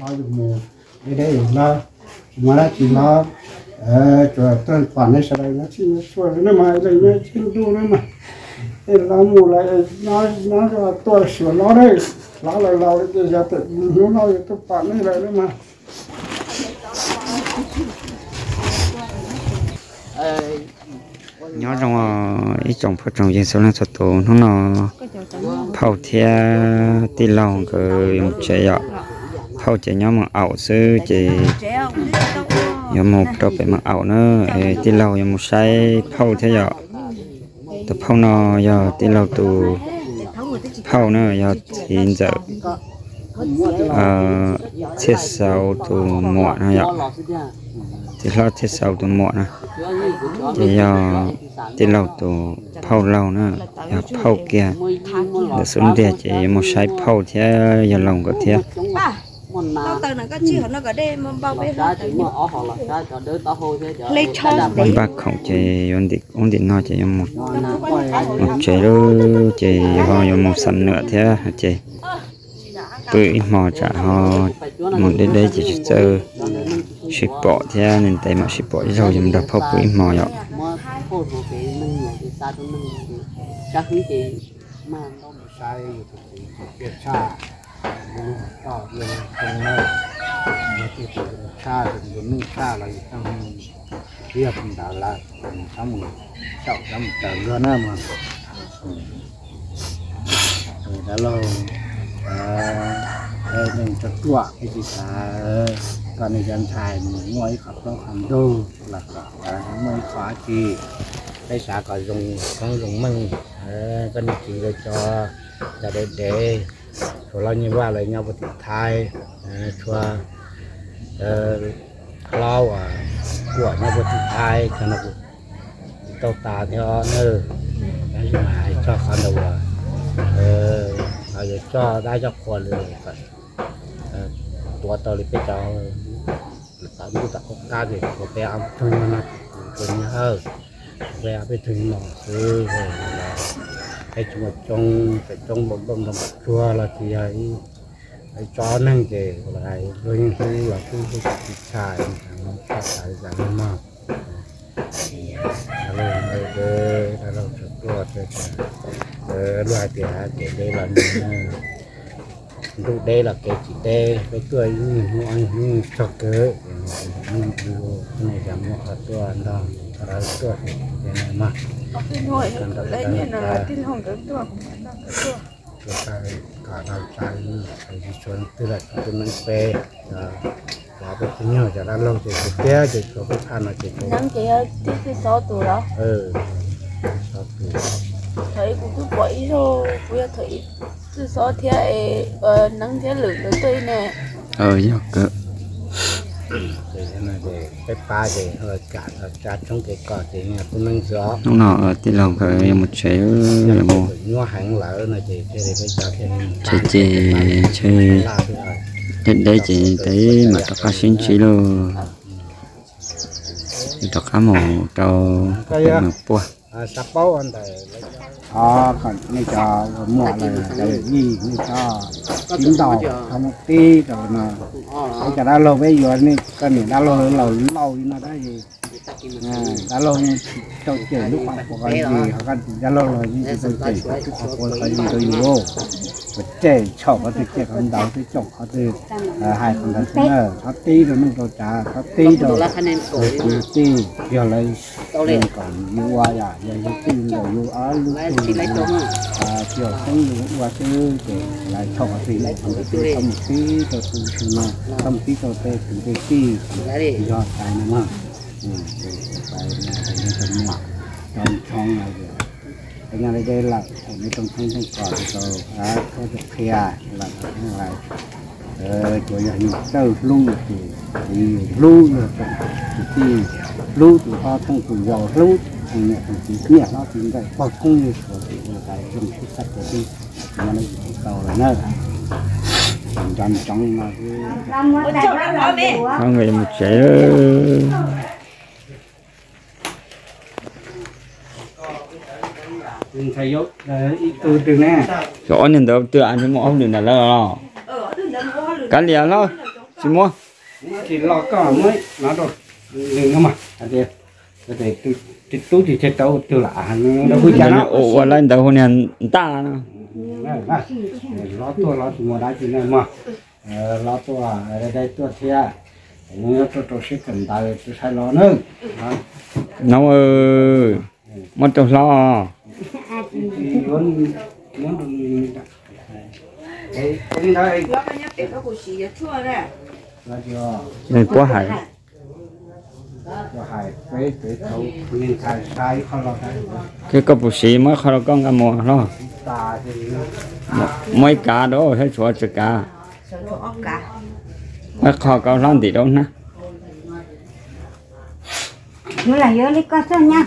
lo được mù đây đây lo. Mà nó chỉ lo ờ cho tên quản này sao đây nó chỉ nó chua nó mà đây nó chỉ đu nó mà đây lo mù lại nó nó cho tôi sửa nó đây. Lo lại lo cái giờ tự nó lo cái quản này lại đó mà nhớ trong ít trong phát trong dân số là số tổ nó nó phao thia tì lòng cái một chế ạ phao chế nhóm mà ảo sư chế nhóm một đọc về mà ảo nữa. Tì lòng nhóm một sai phao thế ạ tập phao nó giờ tì lòng tụ phao nữa giờ hiện giờ ờ thiết sau tụ muộn này ạ. Thì lo thiết sau tụ muộn này thì giờ thì lâu tụ phao lâu nữa. Giờ phao kia. Để xuống địa chỉ một sai phao thì giờ lòng có thiệt tao từ nó có chi nó có đây mà bao bê hết lấy cho mình bác không chỉ ổn định ổn định nó chỉ một một chế đó họ dùng một sân nữa thế chỉ bự mò trả họ một đến đây chỉ chơi. Ship bỏ thế nên tay mà ship bỏ rồi dùng đập phao bự mò vậy sai việc ลูกข้าวเย็นตรงนมันจะเป็นชาวเป็นบนนึ่งข้าวอะไรทั้งเรียบดาราเป็นทั้งหมดเจ้าทั้งแต่เงินหน้ามันแล้วเราเออหนึ่งจะตัวไอ้ที่ตาตอนในยันทายมวยขับเราคำดูหลักๆไม่ฟ้าจีได้สาก่อนลงเขาลงมั่งเออก็นึกถึงเลยจอจะได้เด rồi lo như ba lại nhau bật thai cho lao và của nhau bật thai cho nó tàu tà theo nơ cái chung là cho con đầu à rồi cho đã cho con rồi tua tàu đi bây giờ tao muốn tao không ra thì có bé ăn thôi mà nó như nhớ về bây thường nó cứ về cái một trong cái trong một bấm làm chua là thì ấy ấy chó năng kể là ấy với những là cứ cái xài cái xài giảm mà rồi rồi cái là rồi chụp chua cái loại thì ấy cái đây là lúc đây là cái chỉ tê cái cười như anh cho cái này giảm một hạt tua ăn đó là tua cái này mà tin hồi đấy như là tin hồng tướng tua cũng là tua cái cả đào cái gì chuẩn là cái về và cái thứ nhỏ chả đang lâu thì kia thì có cái than chỉ nắng chỉ tiếp số tuổi đó ừ số tuổi thấy cũng cứ quậy rồi cũng thấy cứ số thế ấy nắng thế lửa tới nè ờ nhá thì thế để cái pa thì hơi cạn ở chặt trong cái cỏ thì nhà tôi nâng gió lúc nào ở tì lòng cái một chế ờ, là một nhua hẳn lỡ là thì cái này phải cho thêm chỉ chỉ chơi la đây chị thấy mà tao cá xin chỉ luôn tao cá màu tao mà bùa. sắp bao anh thầy à còn như cho mua là để gì như cho chín đầu không tí rồi nè cái cả đã lâu bây này cái này đã lâu lâu lâu nó đã gì à đã lâu cho chị lúc học của cái gì học cái đã lâu rồi nhưng tôi chỉ lúc học của cái gì tôi vô chế cho có thể chế con đầu thì chọn có thể hai con đầu thế nữa có rồi mình cho trả có tí rồi. tí giờ lấy còn yêu ai à yêu tí rồi yêu ở lúc à? Chiều không yêu qua chứ để lại cho có thể lại không thể không tí cho từ từ mà không tí cho tê từ tê tí do cái này mà. Ừ, phải là cái này trong nhà trong trong này cái nhà đây là ở mấy trong thân thân cỏ cầu á có được kia là như là ờ chỗ nhà hình tàu luôn thì thì lưu là thì lưu thì họ không cùng giàu lưu thì mẹ thằng chỉ mẹ nó thì cái hoặc không như của chị là cái dùng chút sạch của chị nhà đây cầu là nơi. Trong trong mà cái, không người một trẻ đừng thầy dốt. Từ từ nè. Rõ nên đó từ ăn cho mua không đừng là lo cá lìa lo chỉ mua thì lo có mới nó rồi đừng có mà. Anh đi cái này từ từ tú thì chết đâu từ lạ hắn đâu vui chán nó ồ lên đâu hôm nay ta nó lo tua lo thì mua đá chỉ này mà. Ờ, lo tua ở đây tua thia nó tôi tôi sẽ cần tài tôi sai lo nữa nó ơi ừ. mất cho lo muốn muốn đấy đấy đấy này, quá hải cái cặp bù xì mới khó con cái mùa đó mấy cá đó, hết chỗ chữ cá mấy khó cao lắm thì đâu nè. Nó là yếu lý có sao nha.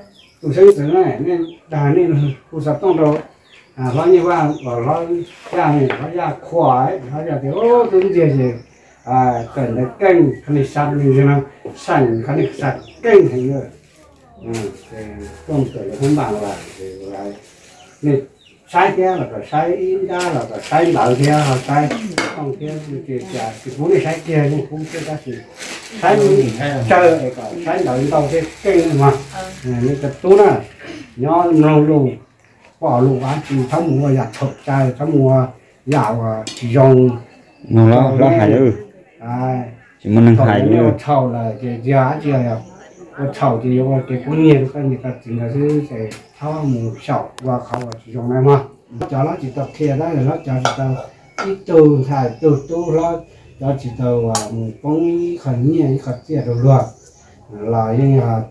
này cũng này tôi này, nên đà nên khu sát tông đâu à lo như vậy bảo lo ra này lo ra khoái lo ra thì, ô, tôi gì gì à cần cái kênh cái này sạch như thế nào sành cái này sạch kênh thành rồi à thì không cần là không bằng là thì lại này sai kia là phải sai in ra là phải sai lợi kia là sai không kia thì chả thì cũng này sai kia nhưng cũng chưa có gì sai chơi cả sai lợi đâu cái kênh mà. Nên cái tú nè nhỏ lâu lâu bỏ luôn á chỉ thấm mua giặt thật trai thấm mua dạo dùng nó lo lo hải ư à. Chỉ muốn nhiều ư thầu là giá chưa à cái thầu thì có cái cũng nhiều cái người ta chỉ là cái cái thao một sầu và khâu là chỉ dùng này mà cho nó chỉ tập kia đó là nó cho chỉ tao ít từ thải từ tu nó cho chỉ tao à cũng khẩn nhiên khẩn tiệt rồi luôn là nhưng mà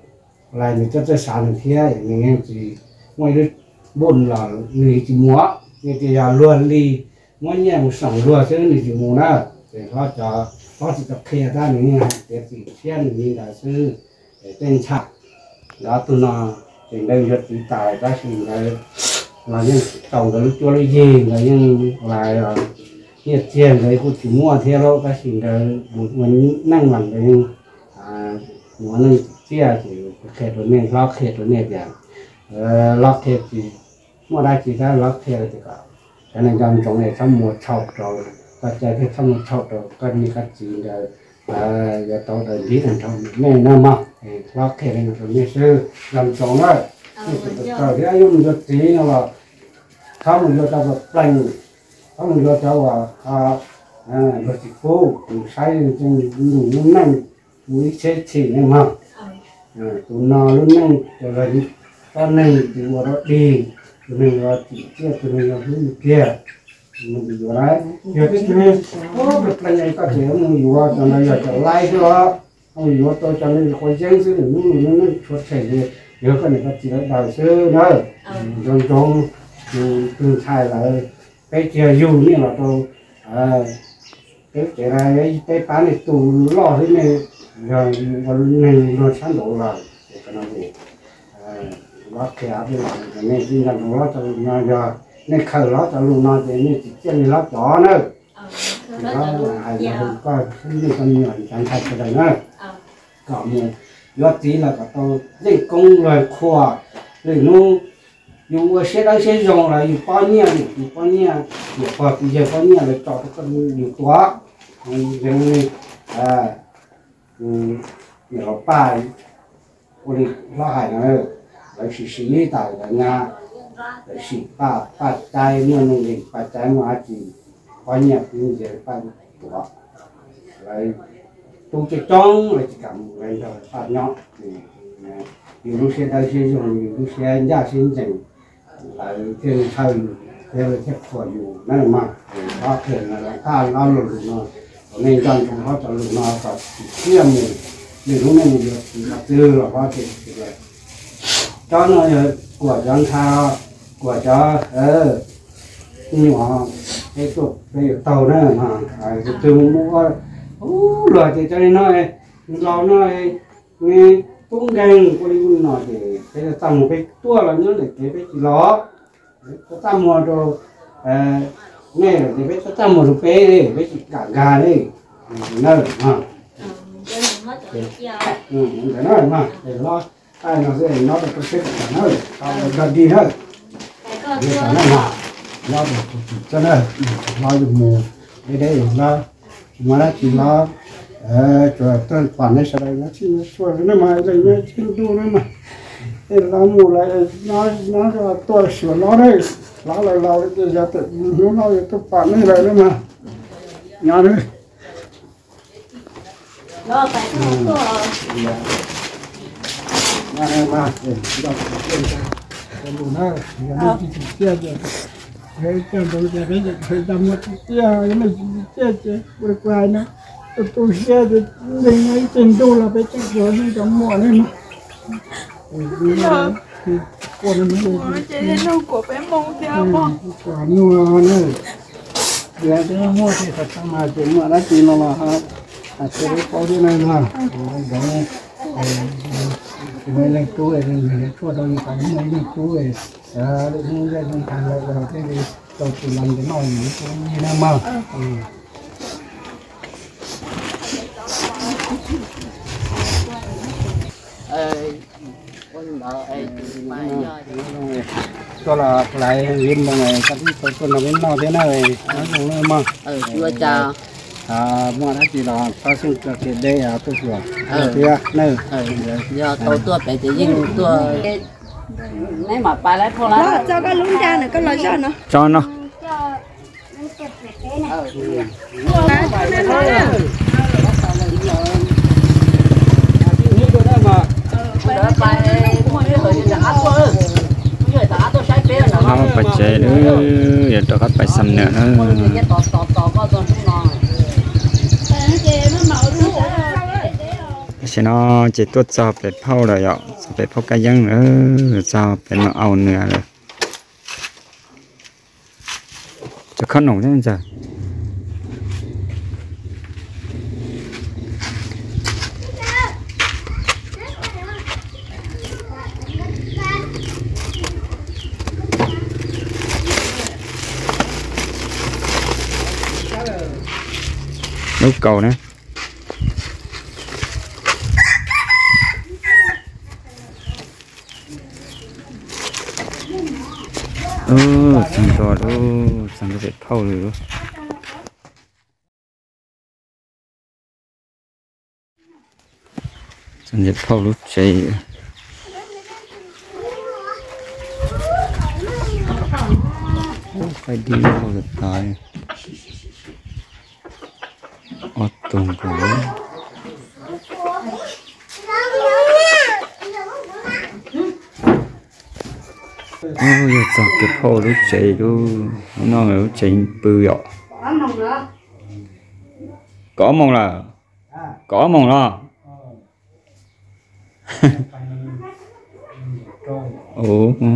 lại mình cho cái sản thế mình nghe chỉ ngoài được bốn là người chỉ múa người thì là luôn đi mỗi nhà một sòng luôn chứ người chỉ múa nữa để họ cho họ chỉ tập kia ra những ngày để chỉ xem những là sư để tên chặt đó tôi nó thì đây rất chỉ tài ra thì là là những tổng cái lúc cho lấy gì, là những lại là nhiệt tiền đấy, cũng chỉ mua theo đâu cái gì là một mình năng làm cái à mua năng chia thì khét rồi nên lo khét rồi nên vậy. Ờ lo khét thì mua ra chỉ ra, lo khét thì cả cho nên trong trong này trong mua chọc rồi. Và trái cái trong mua chọc rồi. Cái như cái gì là à giờ tao đã đi thành trong này nè mà. Lo khét này rồi như sư làm đó rồi thì ai dùng được tí nó là không được cho vật lành không được cho vào à à chỉ phố sai trên đủ năng mũi chết chỉ này mà. À tụi nó luôn năng rồi là con này thì đó đi. Tụi mình là chỉ kia tụi mình là hướng kia right? You have to mean, oh, the planet got him, you are the night, the light you are, and you are to tell me the questions, and you know, to tell you, you're going to get the answer, sir, no, don't don't, you can try that. Cái kia dù như tôi, à, cái kia là cái cái bán này tù lo thế này, rồi mình rồi sáng đổ là cái này, à, bác kia thì là cái này, nhưng là nó là nó giờ này khởi nó cho luôn nó thì này chỉ chân nó chó nữa nó hay là không có không như con nhỏ chẳng thay cái này nữa có một giọt tí là có tôi dây công rồi khoa rồi nó dùng ở xe đang xe dùng là dùng bao nhiêu dùng bao nhiêu dùng bao bây giờ bao nhiêu là cho cái dùng quá dùng à nhiều ba我哋拉系啊，有时时呢大人啊， สิบเก้าปัจจัยเมื่อนุ่งเองปัจจัยมหาจีขอเงียบยิ่งเสียปันตัวอะไรตุงจะจ้องอะไรจะกำอะไรจะปัดเนาะอยู่รู้เสียได้เสียจงอยู่รู้เสียยากเสียจริงอะไรเที่ยวเท่าอยู่เที่ยวเที่ยวขวดอยู่นั่นมากเพราะเพื่อนอะไรข้าเราหลุดเนาะในจันทร์เขาจะหลุดเนาะกับเที่ยงมือหรือรู้ไม่มีเยอะตื้อหรอกว่าเจ็บเลยจ้องเลยกวดย้อนเท้า của cho ờ. Nhưng mà cái tụ cái tàu đó mà à, cái từ mua ô loại thì cho nên nói lo nói nghe cũng gan có đi cũng nói thì cái là tầm một cái tua là nhớ để cái cái ló. Có tăng một đồ ờ, nghe là thì cái mua một cái đi cái cả gà đi. Nơi mà. Ừ để nói mà. Để lo, ai nó sẽ nó được cái cái cả nơi tao gần đi hết cái cả nơi mà lo được cho nên lo được mù đây đây lo mà nó chỉ lo ờ cho tôi quản nó sẽ đây nó chỉ nó xua nó mà đây nó chỉ đu nó mà thế lo mù lại nó nó cho tôi sửa nó đây lo lại lo cái giờ tự nó lo tôi quản nó lại nữa mà nhỏ nữa Đó, phải không có mà mà để đọc cái cái lù nó nó chia cho cái nó thì độ là phải chắc rồi nhưng trong mùa này mà thì con nó mới Ủa, chị đâu của bé mông theo con quả mua nữa giờ cái mua thì thật mà chỉ mua đã chỉ nó là ha à cái có cái này mà đấy mấy lần chú thì mình chua đâu phải mấy lần chú à lúc không ra mình thành lại rồi thế thì tôi chỉ làm cái nồi nó cũng như thế mà ừ. cho là lại viên mà này cái tôi tôi làm cái màu thế này nó cũng màu ừ chưa chào à mà nó chỉ là ta xin cho cái đây à tôi sửa Ừ. à này ừ giờ tôi tua phải chỉ dinh tua nếu mà ba lấy phong Đó, lá cho cái lúng ra này, cái loại cho nó. Cho nó. Như tôi đây mà đó ba mua cái hơi là áp tua cái là áp tua sai bé là nó phải chế nữa giờ cho các bài xăm nữa mua nữa cái tọt tọt tọt có con chúng nó chỉ nó chỉ tuốt choเป็ดเผาเลยอ่ะเป็ดเผาไก่ย่างเออจะเป็นมาเอาเนื้อเลยจะขนมใช่ไหมจ๊ะ lúc rồi đâu chẳng có rồi sang việc phâu lúc chạy phải đi đâu được tài ở tuần của ôi, giờ chẳng cái phô lúc chạy luôn nó lúc chạy bự dọ có mong có là có mong là ủa ừ.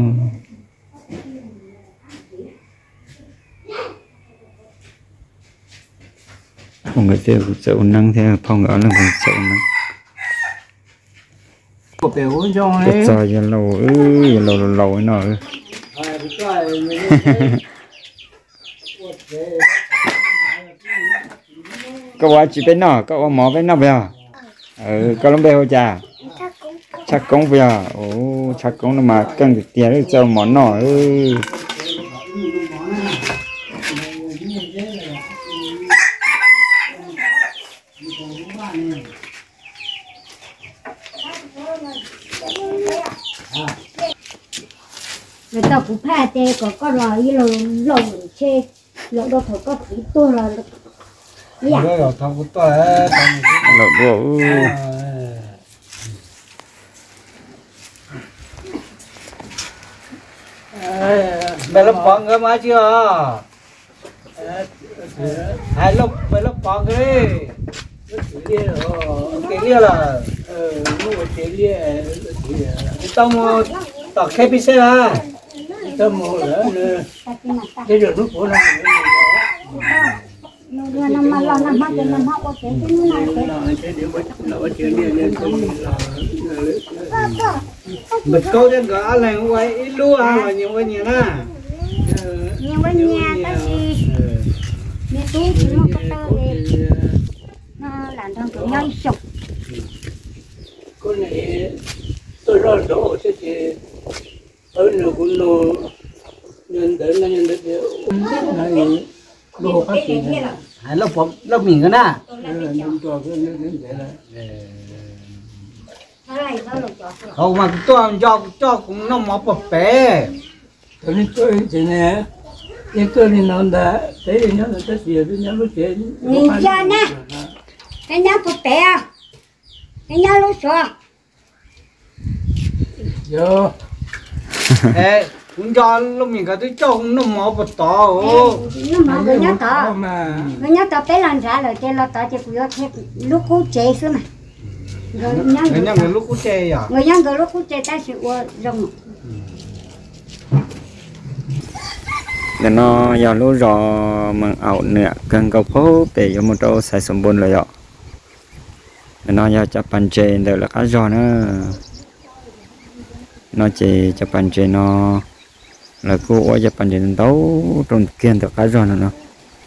không người theo sợ năng theo phong ở là người sợ năng ấy. giờ giờ lâu ư giờ lâu lâu lâu nọ ư. cậu chỉ bên nọ cậu mỏ bên nọ bây giờ. Ừ cậu làm bê hồ cha chắc cũng bây giờ ồ chắc cũng mà cần tiền cho món nọ ư người ta cũng pha tê có có rồi với lồng lồng chê. Lồng đâu phải có tí tôi là dạ đây là thằng của tôi đùa ư mày lớp bóng cái má chưa? Hai lớp mày lớp bóng cái đi. Cái lia là cái lia cái tông tỏ kép xe à tâm hồ lỡ nữa ta nước của nó nó năm mà lo năm mắt cho năm mắt có thể cái này cái nó sẽ điều bất nó chưa đi nên cũng là mình câu cho gỡ này quay ít lúa mà nhiều quá nhiều na nhiều quá nhà cái gì? Nhiều tôi chỉ một cái tơ để nó làm thằng tụi nhau, sụp con này tôi ra đổ sẽ chỉ ở nơi cũng nó nhân đến là nhân đến này đồ phát triển này. hai lớp phộng lớp mình cái na nhân cho cái nhân đến vậy là cho không mà tôi cho cho cũng nó mỏ bập bể. Tôi nên tôi thì nè nhưng tôi nên nói đã thế thì nhớ là cái gì thì nhớ lúc chuyện nhìn cho nè cái nhà phụ tè cái xòa vô ê cũng cho lúc mình cái tôi cho cũng nó mỏ bập to ô. Nó cái nhà tỏ mà. Cái nhà tỏ bé làm ra rồi chơi lo tỏ chơi cũng thêm lúc cú chơi xưa mà người nhà người lúc cũng chê à? Người nhà người lúc cú chơi ta sẽ qua rồng. Để nó giờ lúc rò mà ảo nè cần cầu phố để cho một chỗ xài sầm bồn rồi ạ để nó giờ cho bàn chè đều là cá giò nữa nó chỉ cho bàn chè nó là cô ở cho bàn chè nó đấu trong kiên được cá giò nữa nó.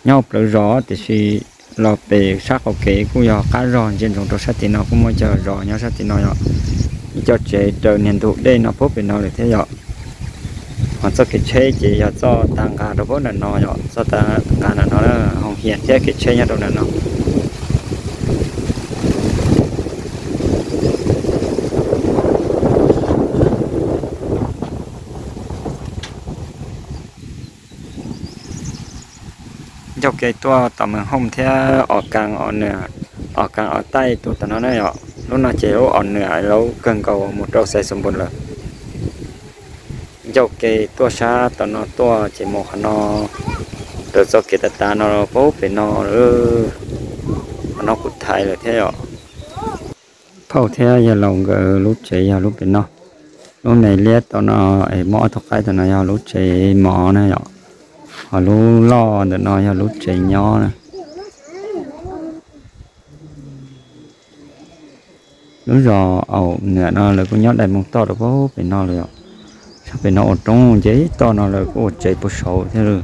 Nhau được rõ thì suy lo về sắc ok cũng do cá giò trên trong trong sát thì nó cũng mới chờ rõ nhau sát thì nó ạ cho chế chờ niên thuộc đây, nó phốt về nó để thế ạ còn cho cái chế chỉ là cho tăng cả đó vốn là nó nhọ cho tăng cả là nó là hồng hiện thế cái chế nhà đâu là nó. Cái tua tầm mình không thế ở càng ở nửa, ở càng ở tay tua tao nói này ạ lúc nào chéo ở nửa lâu cần cầu một trâu xe xong bồn rồi dọc cái tua xa tao nó tua chỉ một nó, rồi cho cái tata ta nó bố về nó rồi nó cũng thay rồi thế ạ. Phao thế giờ lòng cái lúc chạy giờ lúc bên nó. Lúc này liệt tao nó, ấy mỏ thóc cái tao nó giờ lúc chạy mỏ này ạ họ lú lo để nói giờ lú chạy nho này lúc giờ ẩu nửa nó là cũng nhớ đại mông to được bố phải nó rồi sao phải nó ở trong giấy to, nó là cũng chạy bộ sầu thế rồi.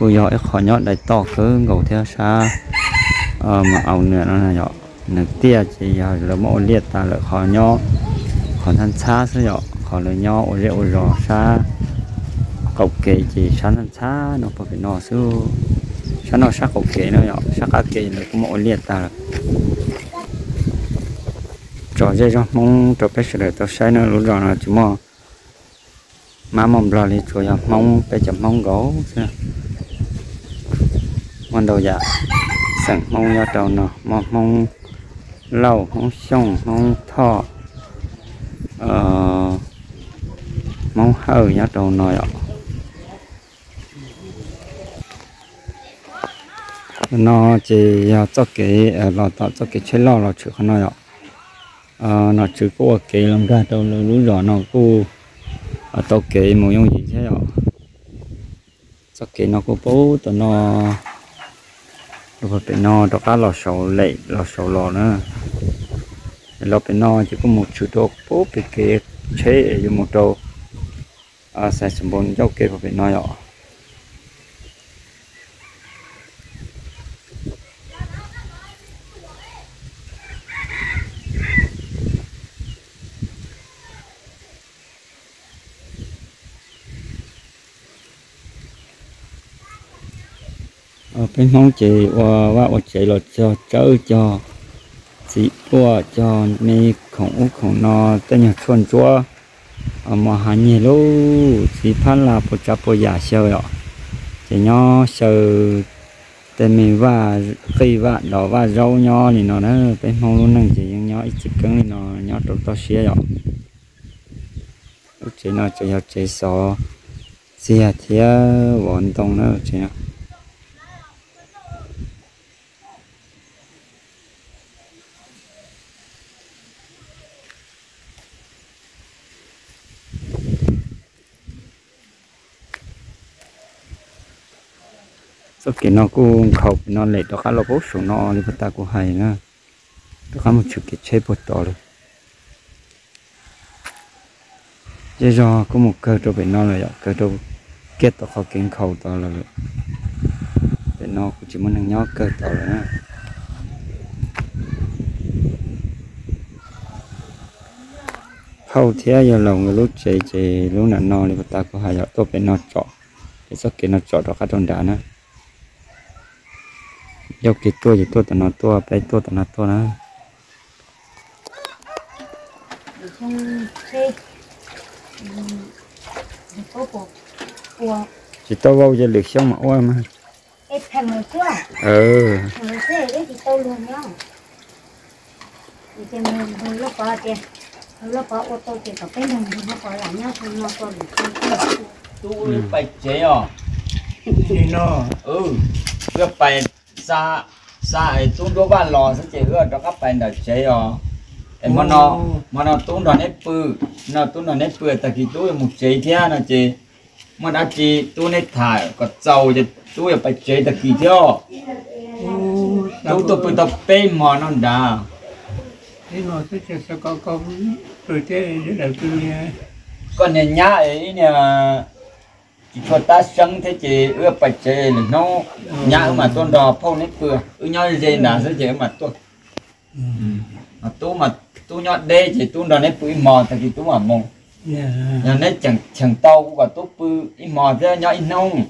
Cô giờ khó nhớ đại to cứ ngầu theo xa ờ mà ẩu nửa nó là nhỏ nửa tia chỉ giờ là mỗi liệt ta là khó nhớ khó thân xa sao nhỏ khó là nhớ ở rượu rò xa cọc kề chỉ sáng thân xa nó phải nó xưa sáng nó sắc cọc kề nó nhỏ sắc cá kề nó cũng mỗi liệt ta trò dây cho mong trò bé sửa tao sai nó lúc rồi là chỉ mò má mong lo đi chùa ya mong bé chậm mong gỗ xem mong đầu dạ sẵn mong nhau đầu nó mong mong lâu mong xong mong thọ ờ mong hơi nhau đầu nó ạ nó chỉ à, cho cái à, lò tạo cho cái chế lò lò chữ không nói ạ à, nó chữ của cái làm ra, đâu là lú rõ nó cô ở tàu cái một 用 gì thế ạ cho cái nó có bố tao nó rồi bên nó đó cá lò sầu lệ lò sầu lò nữa. Lò bên nó chỉ có một chữ đồ bố bị cái chế ở một đầu. À sẽ sầm bốn cho cái vào bên nó ạ Ờ, bên mong chị và và ở chị là cho chơi cho. Chị qua cho mi khổng khổng nó tên nhà con chúa. Ờ, mà hà nhỉ lô chị phát là bộ cha bộ giả sơ ạ. Chị nhỏ sơ tên mình và cây và đó và rau nho thì nó nó bên mong luôn năng chị nhỏ ít chỉ cứng thì nó nhỏ trâu to xía ạ. Chị nó chị học chị sò xia thía vận động nữa chị nó số kia nó cũng khẩu nó lệ đó khá là bố số nó đi bắt ta cũng hay nữa đó khá một chút cái chế bột đó rồi giờ do có một cơ cho bên nó là vậy cơ cho kết tao khó kiến khẩu to là bên nó cũng chỉ muốn năng nhó cơ to là nữa khâu thế giờ lòng lúc chạy chạy, lúc nào nó thì bắt ta cũng hay vậy tôi bên nó chọn cái số kia nó chọn đó khá trong đá nữa yêu cái tua gì tua tao nó tua bé tua tao nó tua nữa để trong xe để có bộ của chỉ tao vào giờ lịch xong mà ôi mà cái thằng người chưa ừ thằng xe đấy thì tôi luôn nhá thì trên mình hồi lúc có tiền hồi lúc có ô tô thì có cái thì nó có là nhau không nó còn tu phải chế à thì nó ừ cái phải xa xa ấy tu đố ba lò sẽ chế ưa cho các bạn đã chế à em mà nó mà nó tu nó nét bự nó tu nó nét bự tại vì tu một chế thế nó chế mà đã chế tu nét thải có dầu thì tu phải chế tại vì theo tu tu bự tập bê mà nó đã thì nó sẽ sẽ có có rồi thế để đầu tư còn này nhá ấy nè chỉ cho ta sống thế chị ưa phải chế là nó nhá mà tôn đò phong nét bự ư nhau gì là sẽ chế mà tôi. Mà tu mà tu nhọt đê chỉ tu đòn nét bự mò tại vì tu mà mông dạ. Nhà nét chẳng chẳng tàu cũng có tu bự im mò thế nhọ in nông.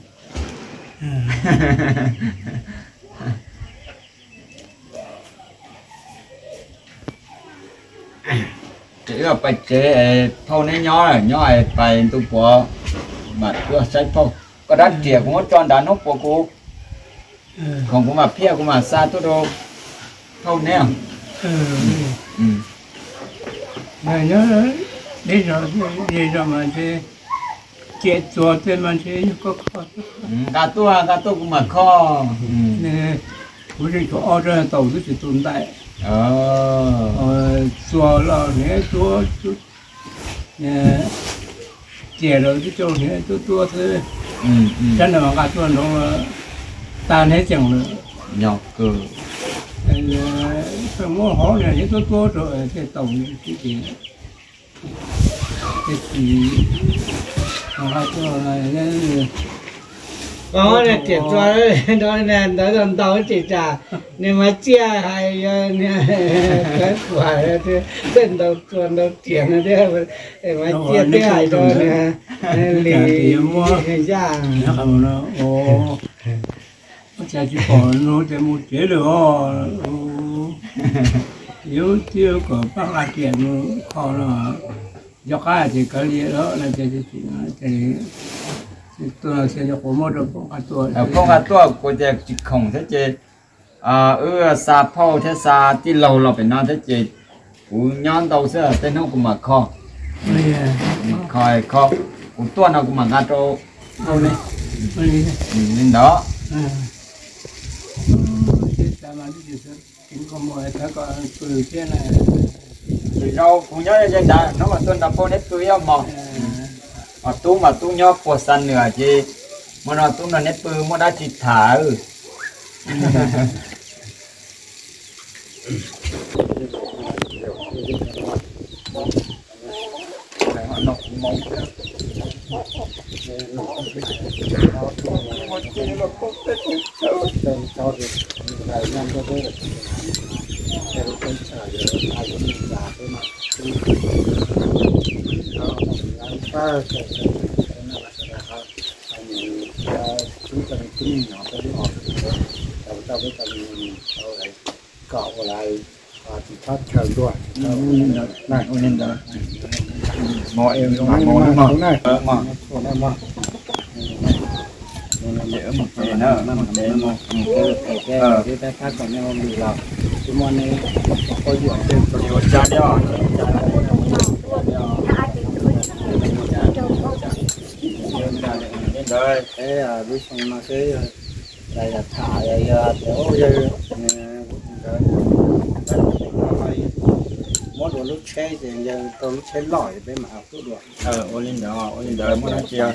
Chỉ là phải chế thâu nét nhỏ rồi nhỏ này phải tu bỏ mà cứ sai thâu có đắt tiền cũng có tròn đá nốt của cô còn cũng mà phía cũng mà xa tu đâu thâu nè. Ừ ừ. Mà nhớ đấy đi rồi đi rồi mà thế chết rồi thế mà thế có khó gà tua gà tua cũng mà kho. Nè bữa nay chỗ ở đây tàu rất là tồn tại. Ờ. Ờ chùa là nè chùa chùa rồi cái chỗ này chùa chùa thế ừ ừ chân là gà chùa nó tan hết chẳng nữa nhọc cờ phải mua họ này những tôi tôi rồi cái tổng cái gì cái gì mà họ cho là cái có là kiểm tra đấy đó là đó là tàu chỉ trả. Nhưng mà chia hay nè cái quả thế tên đầu tuần đầu tiền thế mà chia thế hay rồi nè. lì ra nó không nó ô. Chạy chỉ bỏ nó chạy một chế được ô. Yếu tiêu của bác là tiền nó khó nó do cái thì cái gì đó là chạy chỉ chỉ nó chạy tôi sẽ cho có một được cái tôi ờ không gà tua của chị chỉ không thế chị. À ừ sa phao thế sa tí lâu là phải nói thế chị. Cú nhon đầu xưa tên nó cũng mà kho. Khỏi kho cú tua nó cũng mà gà trâu đâu này? Ừ, nên đó. Thì rau cũng nhớ trên đó nó mà tuân đập phô nét tươi mà mà tu mà tu nhóc của sân nữa chứ, mà nó tu nó nét tươi mà đã chỉ thả ừ này mà mọi này mọi một cái nữa mà để mà cái cái cái cái khác cái món này có gì ở trên nhiều cha đó rồi thế là biết xong nó sẽ đây là thả đây là chỗ đây mỗi đồ lúc chơi thì tôi lúc chơi lỏi bên mà học tốt được ờ ô lên đó ô lên đó mà nó chia.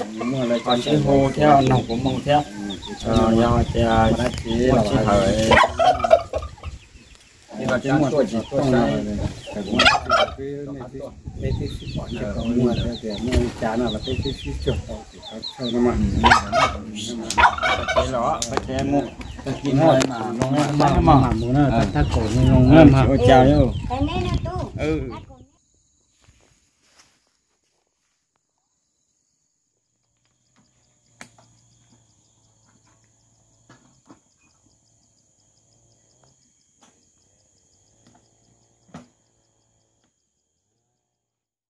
còn cái hồ theo nòng của mông theo. Ờ do thì chỉ là chỉ thời nhưng mà chỉ một chỉ tôi sai cái cái cái bỏ chỉ có mua theo tiền mua chả nào là cái cái cái chuột thì có sao nó mà cái lọ cái mu cái kim nó thôi mà mà nó mà mà muốn nó ta cổ nó nó mà chào nhau cái này nó tu ừ. Cắt